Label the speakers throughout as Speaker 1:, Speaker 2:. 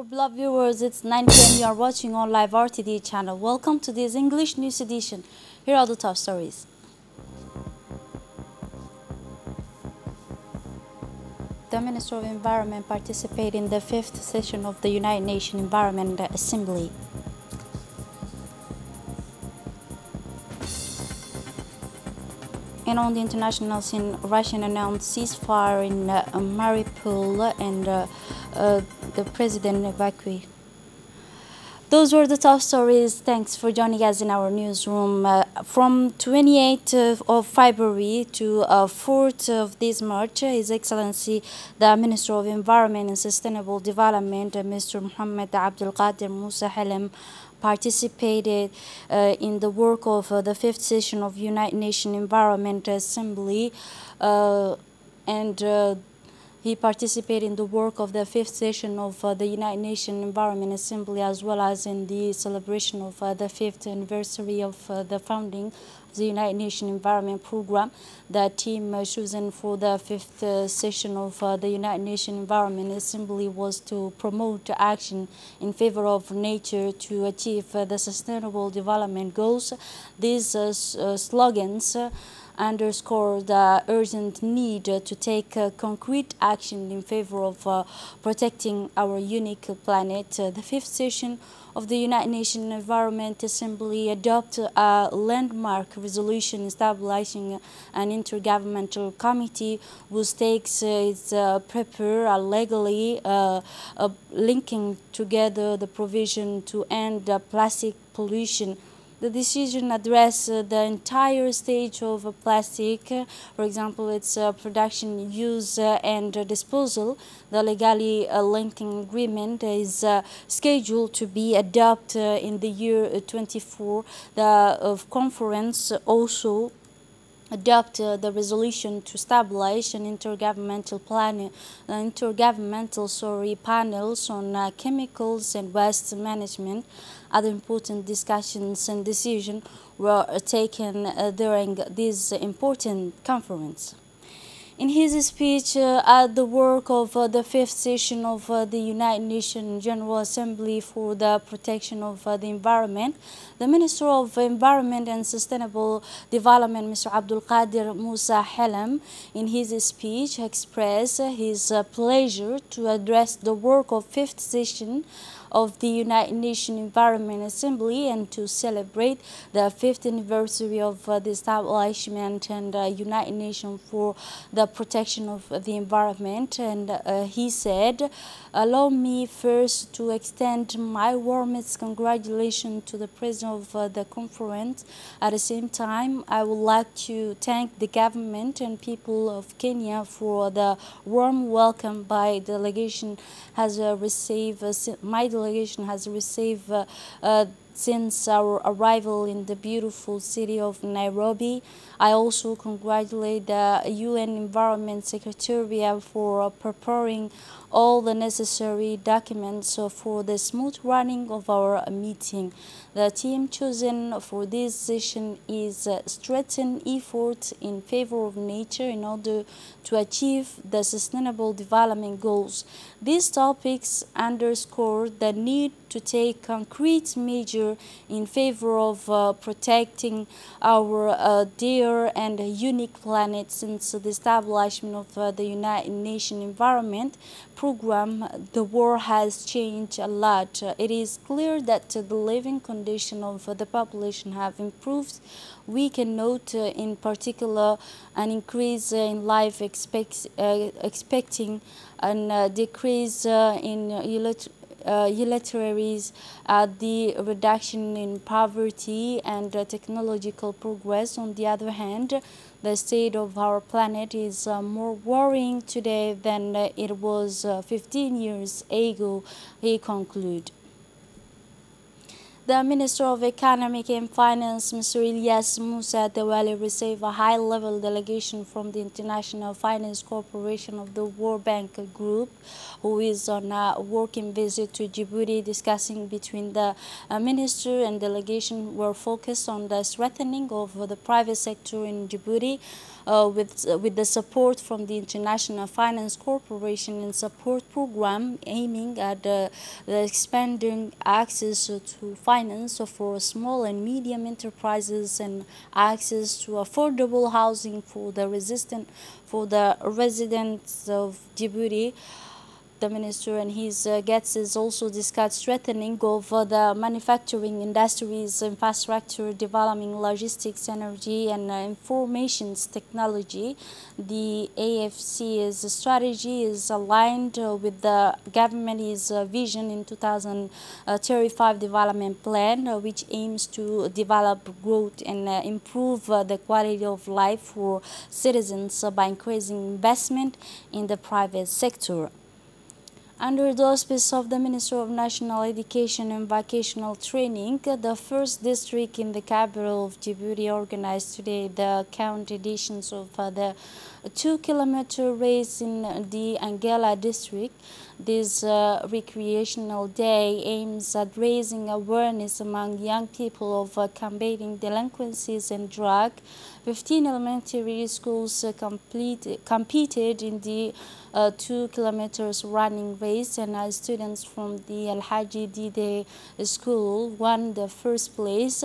Speaker 1: our beloved viewers, it's 9 p.m. You are watching on Live RTD channel. Welcome to this English news edition. Here are the top stories. The Minister of Environment participated in the fifth session of the United Nations Environment Assembly. And on the international scene, Russia announced ceasefire in uh, Mariupol and uh, uh, the president evacuated. Those were the top stories. Thanks for joining us in our newsroom. Uh, from 28th of February to uh, 4th of this March, His Excellency the Minister of Environment and Sustainable Development, uh, Mr. Mohammed Abdul Qadir Musa Halem, participated uh, in the work of uh, the fifth session of United Nations Environment Assembly uh, and he participated in the work of the fifth session of uh, the United Nations Environment Assembly as well as in the celebration of uh, the fifth anniversary of uh, the founding of the United Nations Environment Program. The team uh, chosen for the fifth uh, session of uh, the United Nations Environment Assembly was to promote action in favor of nature to achieve the Sustainable Development Goals. These slogans underscore the urgent need to take uh, concrete action in favor of uh, protecting our unique planet. Uh, the fifth session of the United Nations Environment Assembly adopted a landmark resolution establishing an intergovernmental committee whose takes is uh, legally uh, linking together the provision to end plastic pollution the decision address uh, the entire stage of uh, plastic, for example, its uh, production, use, and disposal. The legally linking agreement is scheduled to be adopted in the year 24. The conference also adopt uh, the resolution to establish an intergovernmental plan, uh, intergovernmental sorry panels on uh, chemicals and waste management. Other important discussions and decisions were taken uh, during this important conference. In his speech uh, at the work of uh, the fifth session of uh, the United Nations General Assembly for the Protection of uh, the Environment, the Minister of Environment and Sustainable Development, Mr. Abdul Qadir Musa Halem, in his speech expressed his uh, pleasure to address the work of fifth session of the United Nations Environment Assembly and to celebrate the fifth anniversary of uh, the establishment and uh, United Nations for the protection of the environment. And uh, he said, allow me first to extend my warmest congratulations to the president of uh, the conference. At the same time, I would like to thank the government and people of Kenya for the warm welcome by delegation has uh, received uh, my delegation has received uh, uh, since our arrival in the beautiful city of Nairobi. I also congratulate the UN Environment Secretariat for preparing all the necessary documents for the smooth running of our meeting. The team chosen for this session is strengthen efforts in favor of nature in order to achieve the Sustainable Development Goals. These topics underscore the need to take concrete measures in favor of uh, protecting our uh, dear and unique planet since the establishment of uh, the United Nations Environment Program, the world has changed a lot. it is clear that the living condition of the population have improved. We can note uh, in particular an increase in life expect, uh, expecting and uh, decrease in uh, illiteracies, uh, the reduction in poverty and uh, technological progress. On the other hand, the state of our planet is uh, more worrying today than uh, it was uh, 15 years ago, he concluded. The Minister of Economic and Finance, Mr. Ilyas Musa Dewali, received a high-level delegation from the International Finance Corporation of the World Bank Group, who is on a working visit to Djibouti. Discussing between the uh, minister and delegation were focused on the strengthening of the private sector in Djibouti, uh, with uh, with the support from the International Finance Corporation and support program aiming at uh, the expanding access to finance for uh, small and medium enterprises and access to affordable housing for the for the residents of Djibouti the minister and his uh, guests also discussed strengthening of uh, the manufacturing industries, infrastructure, developing logistics, energy, and uh, information technology. The IFC's strategy is aligned uh, with the government's uh, vision in 2035 development plan, uh, which aims to develop growth and improve the quality of life for citizens by increasing investment in the private sector. Under the auspice of the Minister of National Education and Vocational Training, the first district in the capital of Djibouti organized today the count editions of uh, the two-kilometer race in the Angela district. This uh, recreational day aims at raising awareness among young people of uh, combating delinquencies and drug. 15 elementary schools uh, complete, competed in the uh, two kilometers running race and students from the Al Haji Dide school won the first place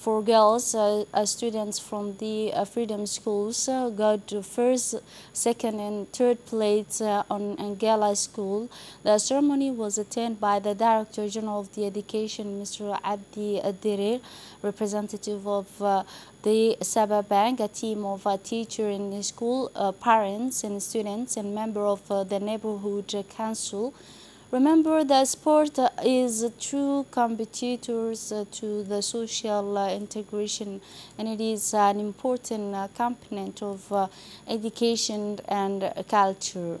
Speaker 1: for girls, uh, students from the uh, Freedom Schools got first, second, and third place on Angela School. The ceremony was attended by the Director General of the Education, Mr. Abdi Adirir, representative of uh, the Saba Bank, a team of uh, teachers in the school, parents and students, and member of the neighborhood council. Remember that sport is a true competitors to the social uh, integration and it is an important uh, component of uh, education and culture.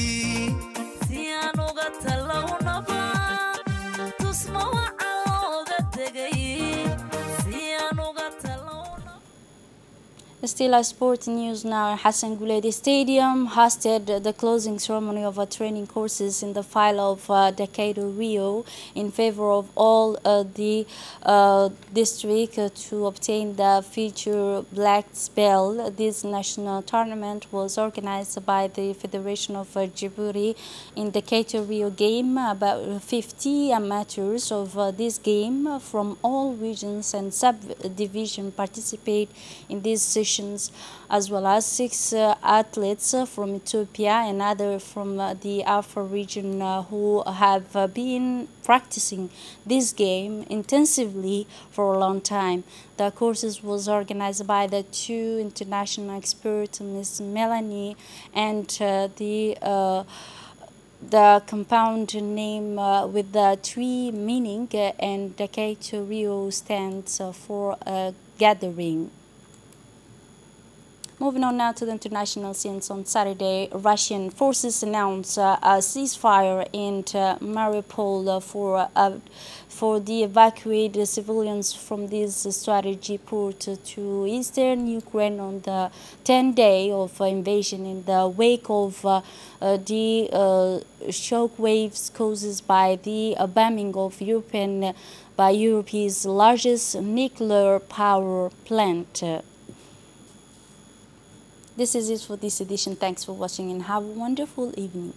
Speaker 1: Still a sport news now. Hassan Guledi Stadium hosted the closing ceremony of a training courses in the file of uh, Rio in favor of all uh, the uh, district to obtain the future black belt. This national tournament was organized by the Federation of uh, Djibouti in the Cato Rio game. About 50 amateurs of uh, this game from all regions and subdivision participate in this as well as six uh, athletes from Ethiopia and other from uh, the Afar region uh, who have been practicing this game intensively for a long time. The courses was organized by the two international experts, Ms. Melanie and the the compound name uh, with the tree meaning uh, and the Keito Rio stands uh, for gathering. Moving on now to the international scenes on Saturday, Russian forces announced uh, a ceasefire in uh, Mariupol for uh, for the evacuated civilians from this strategy port to eastern Ukraine on the 10th day of invasion in the wake of uh, uh, the uh, shock waves caused by the bombing of European by Europe's largest nuclear power plant. This is it for this edition. Thanks for watching and have a wonderful evening.